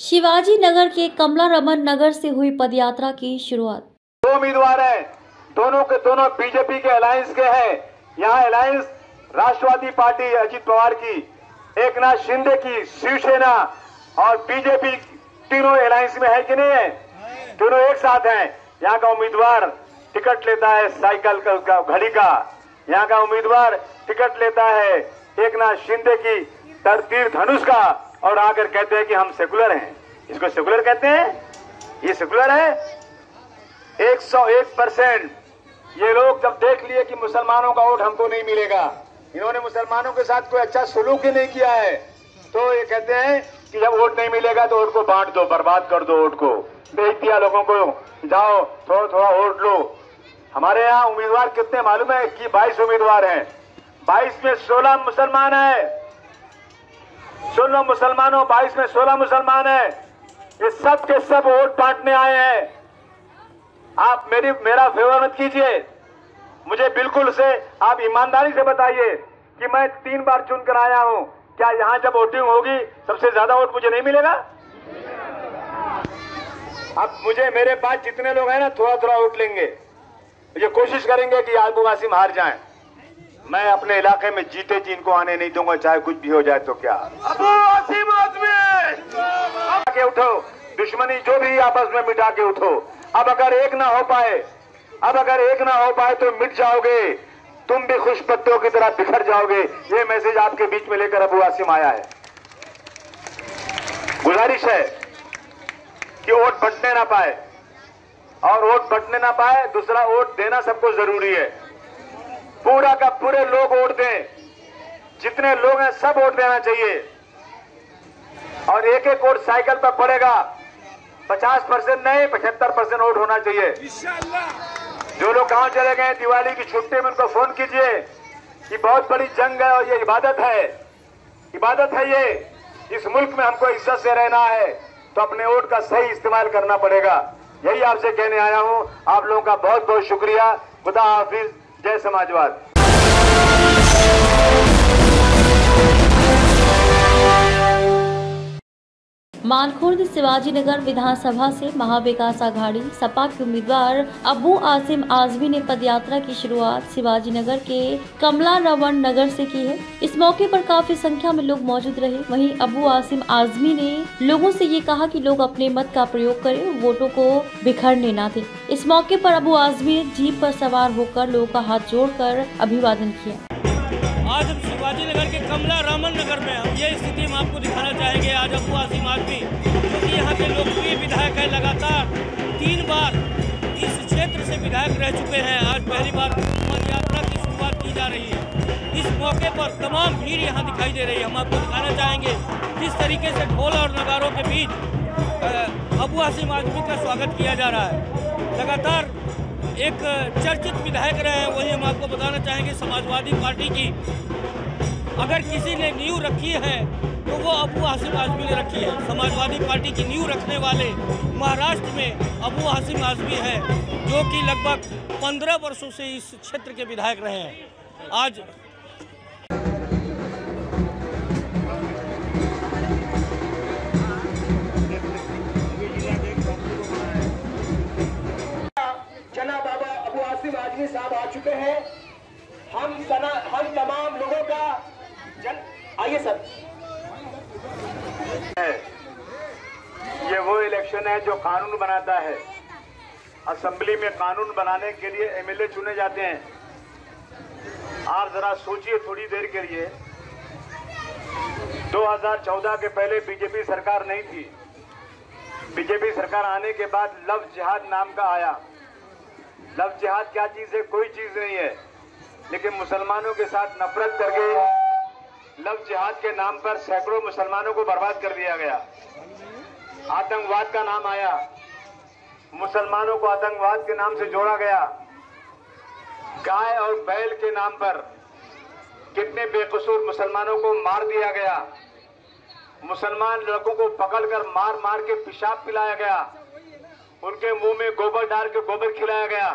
शिवाजी नगर के कमला रमन नगर से हुई पदयात्रा की शुरुआत। दो उम्मीदवार हैं। दोनों के दोनों बीजेपी के अलायंस के हैं। यहाँ अलायंस राष्ट्रवादी पार्टी अजीत पवार की एक नाथ शिंदे की शिवसेना और बीजेपी तीनों अलायंस में है कि नहीं है? दोनों एक साथ हैं। यहाँ का उम्मीदवार टिकट लेता है साइकिल का, घड़ी का। यहाँ का उम्मीदवार टिकट लेता है एक नाथ शिंदे की तर- तीर धनुष का। और आकर कहते हैं कि हम सेकुलर हैं। इसको सेकुलर कहते हैं? ये सेकुलर है? 101 परसेंट। ये लोग जब देख लिए कि मुसलमानों का वोट हमको नहीं मिलेगा, इन्होंने मुसलमानों के साथ कोई अच्छा सलूक ही नहीं किया है। तो ये कहते हैं कि जब वोट नहीं मिलेगा तो वोट को बांट दो, बर्बाद कर दो वोट को। भेज दिया लोगों को, जाओ, थोड़ा थोड़ा वोट लो। हमारे यहाँ उम्मीदवार कितने मालूम है कि 22 उम्मीदवार हैं? 22 में 16 मुसलमान है। सोलह मुसलमानों 22 में 16 मुसलमान है। ये सब के सब वोट बांटने आए हैं। आप मेरी, मेरा फेवर मत कीजिए। मुझे बिल्कुल से, आप ईमानदारी से बताइए कि मैं तीन बार चुन कर आया हूँ। क्या यहाँ जब वोटिंग होगी, सबसे ज़्यादा वोट मुझे नहीं मिलेगा? अब मुझे, मेरे पास जितने लोग हैं ना थोड़ा थोड़ा वोट लेंगे। ये कोशिश करेंगे कि आबू वासिम हार जाएँ। मैं अपने इलाके में जीते जी इनको आने नहीं दूँगा चाहे कुछ भी हो जाए तो क्या? अबू वासिम आदमी के उठो दुश्मनी जो भी आपस में मिटा के उठो। अब अगर एक ना हो पाए अब अगर एक ना हो पाए तो मिट जाओगे। तुम भी खुश पत्तों की तरह बिखर जाओगे। ये मैसेज आपके बीच में लेकर अबू आसिम आया है। गुजारिश है कि वोट बंटने ना पाए। और वोट बंटने ना पाए दूसरा वोट देना सबको ज़रूरी है। पूरा का पूरे लोग वोट दें। जितने लोग हैं सब वोट देना चाहिए। और एक एक वोट साइकिल पर पड़ेगा। पचास परसेंट नहीं पचहत्तर परसेंट वोट होना चाहिए। जो लोग गाँव चले गए दिवाली की छुट्टी में उनको फ़ोन कीजिए कि बहुत बड़ी जंग है और ये इबादत है। इबादत है ये। इस मुल्क में हमको इज़्ज़त से रहना है। तो अपने वोट का सही इस्तेमाल करना पड़ेगा। यही आपसे कहने आया हूँ। आप लोगों का बहुत बहुत शुक्रिया। खुदा हाफिज। जय समाजवाद। मानखुर्द शिवाजी नगर विधानसभा से महाविकास आघाड़ी, सपा के उम्मीदवार अबू आसिम आजमी ने पदयात्रा की शुरुआत शिवाजी नगर के कमला रमन नगर से की है। इस मौके पर काफ़ी संख्या में लोग मौजूद रहे। वहीं अबू आसिम आजमी ने लोगों से ये कहा कि लोग अपने मत का प्रयोग करें और वोटों को बिखरने ना दें। इस मौके पर अबू आजमी ने जीप पर सवार होकर लोगों का हाथ जोड़कर अभिवादन किया। आज हम शिवाजी नगर के कमला रामन नगर में हम ये स्थिति हम आपको दिखाना चाहेंगे आज अबू आसिम आदमी। क्योंकि यहाँ के लोकप्रिय विधायक है लगातार तीन बार इस क्षेत्र से विधायक रह चुके हैं। आज पहली बार पद यात्रा की शुरुआत की जा रही है। इस मौके पर तमाम भीड़ यहाँ दिखाई दे रही है। हम आपको दिखाना चाहेंगे किस तरीके से ढोल और नगारों के बीच अबू आसिम आदमी का स्वागत किया जा रहा है। लगातार एक चर्चित विधायक रहे हैं, वही हम आपको बताना चाहेंगे समाजवादी पार्टी की। अगर किसी ने नींव रखी है तो वो अबू हासिम आजमी ने रखी है। समाजवादी पार्टी की नींव रखने वाले महाराष्ट्र में अबू हासिम आजमी है, जो कि लगभग पंद्रह वर्षों से इस क्षेत्र के विधायक रहे हैं। आज आसिम आजमी साहब आ चुके हैं। हम सना हम तमाम लोगों का जन, आइए सर। ये वो इलेक्शन है जो कानून बनाता है। असेंबली में कानून बनाने के लिए एमएलए चुने जाते हैं। आप जरा सोचिए थोड़ी देर के लिए। 2014 के पहले बीजेपी सरकार नहीं थी। बीजेपी सरकार आने के बाद लव जिहाद नाम का आया। लव जिहाद क्या चीज़ है? कोई चीज़ नहीं है। लेकिन मुसलमानों के साथ नफरत करके लव जिहाद के नाम पर सैकड़ों मुसलमानों को बर्बाद कर दिया गया। आतंकवाद का नाम आया। मुसलमानों को आतंकवाद के नाम से जोड़ा गया। गाय और बैल के नाम पर कितने बेकसूर मुसलमानों को मार दिया गया। मुसलमान लड़कों को पकड़कर मार मार के पेशाब पिलाया गया। उनके मुँह में गोबर डाल के गोबर खिलाया गया।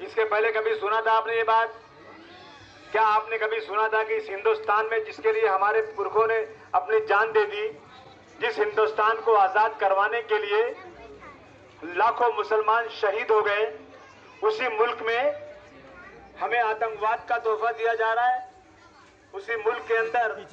इसके पहले कभी सुना था आपने ये बात? क्या आपने कभी सुना था कि इस हिंदुस्तान में जिसके लिए हमारे पुरखों ने अपनी जान दे दी, जिस हिंदुस्तान को आज़ाद करवाने के लिए लाखों मुसलमान शहीद हो गए, उसी मुल्क में हमें आतंकवाद का तोहफा दिया जा रहा है। उसी मुल्क के अंदर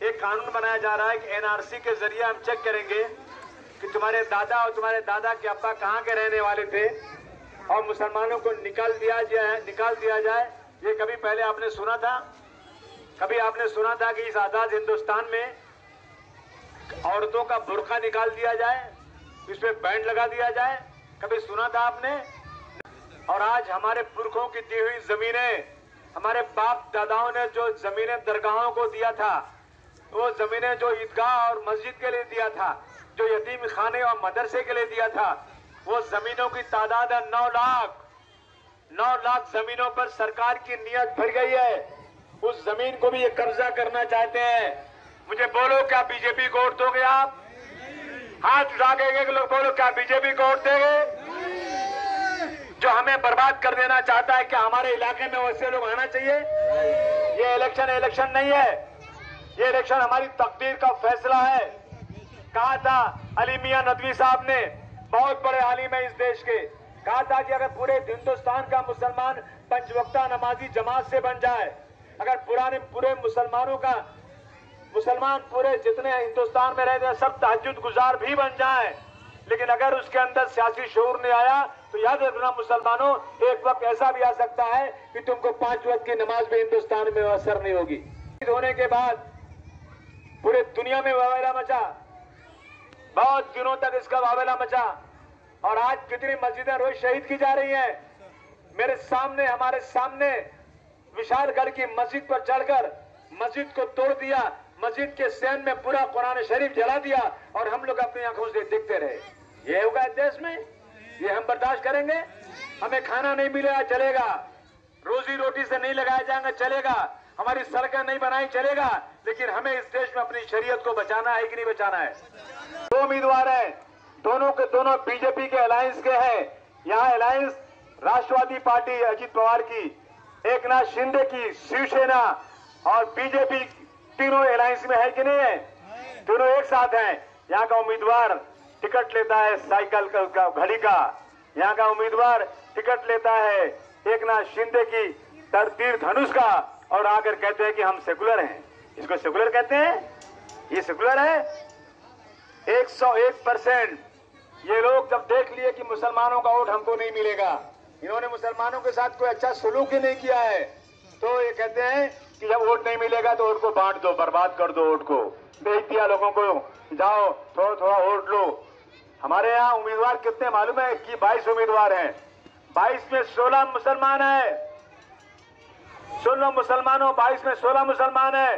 एक कानून बनाया जा रहा है कि एनआरसी के ज़रिए हम चेक करेंगे। कि तुम्हारे दादा और तुम्हारे दादा के अब्बा कहाँ के रहने वाले थे? और मुसलमानों को निकाल दिया जाए, निकाल दिया जाए, ये कभी पहले आपने सुना था? कभी आपने सुना था कि इस आज़ाद हिंदुस्तान में औरतों का बुरखा निकाल दिया जाए, इस पे बैंड लगा दिया जाए? कभी सुना था आपने? और आज हमारे पुरखों की दी हुई जमीनें, हमारे बाप दादाओं ने जो जमीनें दरगाहों को दिया था, वो जमीनें जो ईदगाह और मस्जिद के लिए दिया था जो यतीम खाने और मदरसे के लिए दिया था, वो जमीनों की तादाद है नौ लाख। नौ लाख जमीनों पर सरकार की नियत भर गई है। उस ज़मीन को भी ये कब्जा करना चाहते हैं। मुझे बोलो, क्या बीजेपी को वोट दोगे आप? हाथ उठा के लोग बोलो, क्या बीजेपी को वोट देंगे? जो हमें बर्बाद कर देना चाहता है क्या हमारे इलाके में वैसे लोग आना चाहिए, ये इलेक्शन इलेक्शन नहीं है। ये इलेक्शन हमारी तकदीर का फैसला है। कहा था अली मियाँ नदवी साहब ने, बहुत बड़े आलिम है इस देश के। कहा था कि अगर पूरे हिंदुस्तान का मुसलमान पंचवक्ता नमाजी जमात से बन जाए, अगर पुराने पूरे मुसलमानों का, मुसलमान पूरे जितने हिंदुस्तान में रहते हैं, सब तहजुद गुजार भी बन जाए। लेकिन अगर उसके अंदर सियासी शोर नहीं आया तो याद रखना मुसलमानों, एक वक्त ऐसा भी आ सकता है कि तुमको पाँच वक्त की नमाज़ भी हिंदुस्तान में असर नहीं होगी। होने के बाद पूरे दुनिया में वावेला मचा। बहुत दिनों तक इसका वावेला मचा। और आज कितनी मस्जिदें रोज शहीद की जा रही हैं। मेरे सामने, हमारे सामने विशालगढ़ की मस्जिद पर चढ़कर मस्जिद को तोड़ दिया, मस्जिद के सैन में पूरा कुरान शरीफ जला दिया और हम लोग अपनी आँखों से देखते रहे। ये होगा देश में? ये हम बर्दाश्त करेंगे? हमें खाना नहीं मिलेगा चलेगा। रोजी रोटी से नहीं लगाया जाएगा, चलेगा। हमारी सड़कें नहीं बनाई चलेगा। लेकिन हमें इस देश में अपनी शरीयत को बचाना है कि नहीं बचाना है? दो उम्मीदवार हैं। दोनों के दोनों बीजेपी के अलायंस के हैं। यहाँ अलायंस राष्ट्रवादी पार्टी अजीत पवार की एक नाथ शिंदे की शिवसेना और बीजेपी तीनों अलायंस में है कि नहीं है? दोनों एक साथ हैं। यहाँ का उम्मीदवार टिकट लेता है साइकिल का, घड़ी का। यहाँ का उम्मीदवार टिकट लेता है एक नाथ शिंदे की तीर धनुष का। और आकर कहते हैं कि हम सेकुलर हैं। इसको सेकुलर कहते हैं? ये सेकुलर है? 101 परसेंट। ये लोग जब देख लिए कि मुसलमानों का वोट हमको नहीं मिलेगा, इन्होंने मुसलमानों के साथ कोई अच्छा सलूक ही नहीं किया है। तो ये कहते हैं कि जब वोट नहीं मिलेगा तो वोट को बांट दो, बर्बाद कर दो वोट को। भेज दिया लोगों को, जाओ, थोड़ा थोड़ा वोट लो। हमारे यहाँ उम्मीदवार कितने मालूम है कि 22 उम्मीदवार हैं? 22 में 16 मुसलमान है। सोलह मुसलमानों 22 में 16 मुसलमान है।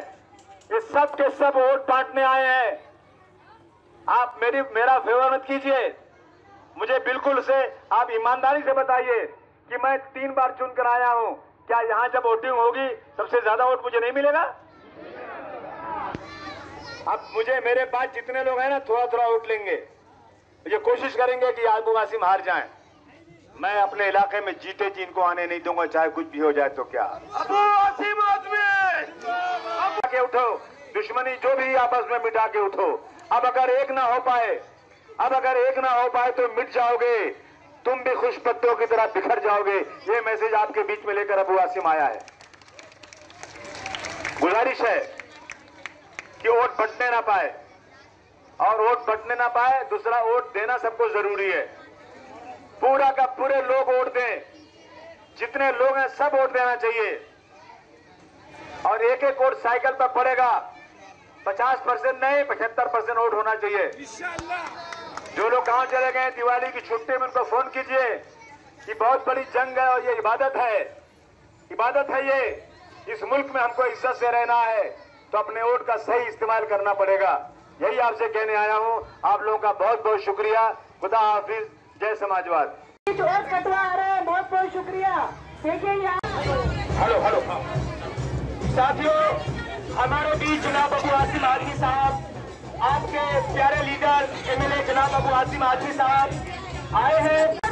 ये सब के सब वोट बांटने आए हैं। आप मेरी, मेरा फेवर मत कीजिए। मुझे बिल्कुल से, आप ईमानदारी से बताइए कि मैं तीन बार चुन कर आया हूँ। क्या यहाँ जब वोटिंग होगी, सबसे ज़्यादा वोट मुझे नहीं मिलेगा? अब मुझे, मेरे पास जितने लोग हैं ना थोड़ा थोड़ा वोट लेंगे। ये कोशिश करेंगे कि आबू वासिम हार जाएँ। मैं अपने इलाके में जीते जी इनको आने नहीं दूँगा चाहे कुछ भी हो जाए तो क्या? के उठो। दुश्मनी जो भी आपस में मिटा के उठो। अब अगर एक ना हो पाए अब अगर एक ना हो पाए तो मिट जाओगे। तुम भी खुश पत्तों की तरह बिखर जाओगे। ये मैसेज आपके बीच में लेकर अबू आसिम आया है। गुजारिश है कि वोट बंटने ना पाए। और वोट बंटने ना पाए दूसरा वोट देना सबको ज़रूरी है। पूरा का पूरे लोग वोट दें। जितने लोग हैं सब वोट देना चाहिए। और एक एक वोट साइकिल पर पड़ेगा। पचास परसेंट नहीं पचहत्तर परसेंट वोट होना चाहिए। जो लोग गाँव चले गए दिवाली की छुट्टी में उनको फ़ोन कीजिए कि बहुत बड़ी जंग है और ये इबादत है। इबादत है ये। इस मुल्क में हमको इज़्ज़त से रहना है। तो अपने वोट का सही इस्तेमाल करना पड़ेगा। यही आपसे कहने आया हूँ। आप लोगों का बहुत बहुत शुक्रिया। खुदा हाफिज। जय समाजवाद। कटवा आ रहे हैं बहुत बहुत शुक्रिया देखिए हेलो हेलो। साथियों, हमारे बीच जनाब अबू आसिम आजमी साहब, आपके प्यारे लीडर एमएलए जनाब अबू आसिम आजमी साहब आए हैं।